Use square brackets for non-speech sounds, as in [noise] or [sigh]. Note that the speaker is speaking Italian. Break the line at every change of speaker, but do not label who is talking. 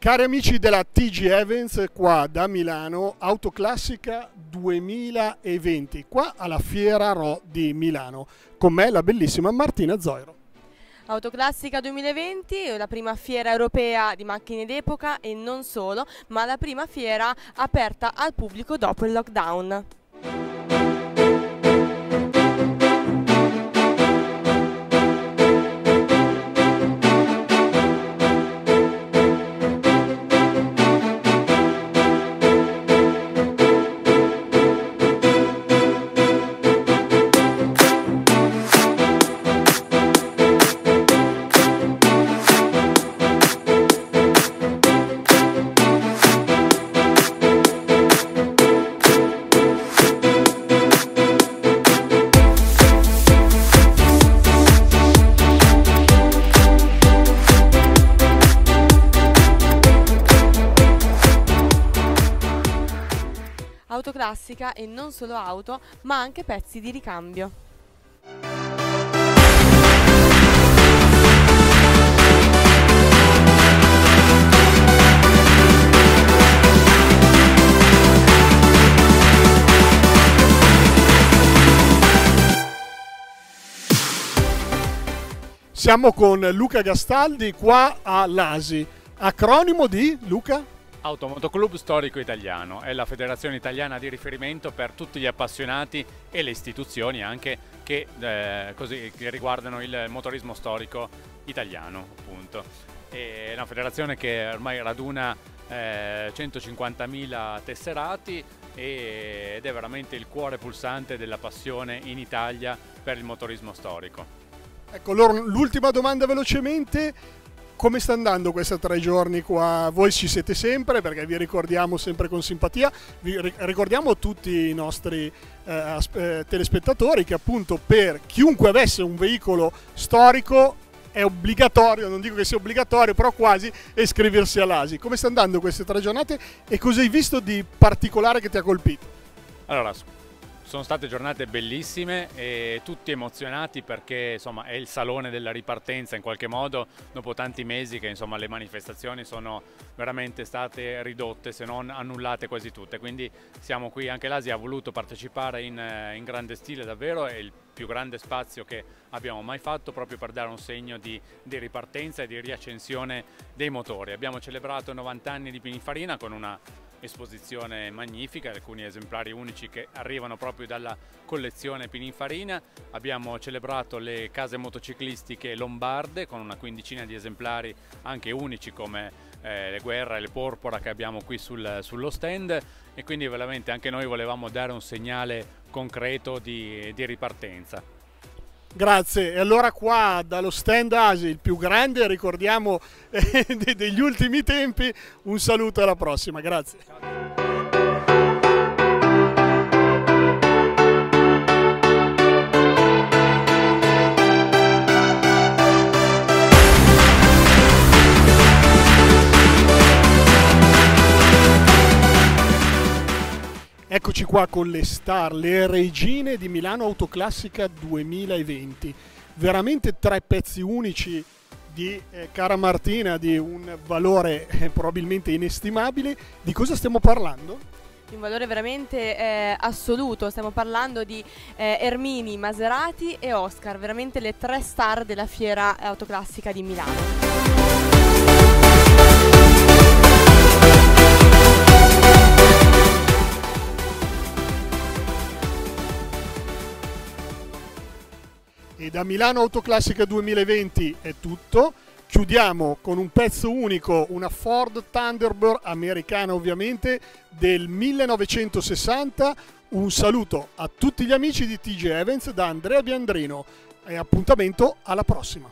Cari amici della TG Evans, qua da Milano, Autoclassica 2020, qua alla Fiera Ro di Milano. Con me la bellissima Martina Zoiro.
Autoclassica 2020, la prima fiera europea di macchine d'epoca e non solo, ma la prima fiera aperta al pubblico dopo il lockdown. Auto classica e non solo auto, ma anche pezzi di ricambio.
Siamo con Luca Gastaldi qua a Lasi, acronimo di Luca?
Automotoclub Storico Italiano è la federazione italiana di riferimento per tutti gli appassionati e le istituzioni anche che, eh, così, che riguardano il motorismo storico italiano. Appunto. È una federazione che ormai raduna eh, 150.000 tesserati ed è veramente il cuore pulsante della passione in Italia per il motorismo storico.
Ecco, l'ultima domanda velocemente, come sta andando questi tre giorni qua? Voi ci siete sempre perché vi ricordiamo sempre con simpatia, vi ricordiamo tutti i nostri eh, eh, telespettatori che appunto per chiunque avesse un veicolo storico è obbligatorio, non dico che sia obbligatorio, però quasi iscriversi all'ASI. Come sta andando queste tre giornate e cosa hai visto di particolare che ti ha colpito?
Allora, sono state giornate bellissime e tutti emozionati perché insomma, è il salone della ripartenza in qualche modo dopo tanti mesi che insomma, le manifestazioni sono veramente state ridotte se non annullate quasi tutte. Quindi siamo qui, anche l'Asia ha voluto partecipare in, eh, in grande stile davvero, è il più grande spazio che abbiamo mai fatto proprio per dare un segno di, di ripartenza e di riaccensione dei motori. Abbiamo celebrato 90 anni di Pininfarina con una esposizione magnifica, alcuni esemplari unici che arrivano proprio dalla collezione Pininfarina. Abbiamo celebrato le case motociclistiche lombarde con una quindicina di esemplari anche unici come eh, le guerra e le porpora che abbiamo qui sul, sullo stand e quindi veramente anche noi volevamo dare un segnale concreto di, di ripartenza.
Grazie, e allora qua dallo stand Asi, il più grande, ricordiamo [laughs] eh, degli ultimi tempi, un saluto alla prossima, grazie. Eccoci qua con le star, le regine di Milano Autoclassica 2020. Veramente tre pezzi unici di eh, cara Martina di un valore eh, probabilmente inestimabile. Di cosa stiamo parlando?
Di un valore veramente eh, assoluto, stiamo parlando di eh, Ermini, Maserati e Oscar, veramente le tre star della fiera autoclassica di Milano.
E da Milano Autoclassica 2020 è tutto. Chiudiamo con un pezzo unico, una Ford Thunderbird americana ovviamente del 1960. Un saluto a tutti gli amici di TG Evans da Andrea Biandrino e appuntamento alla prossima.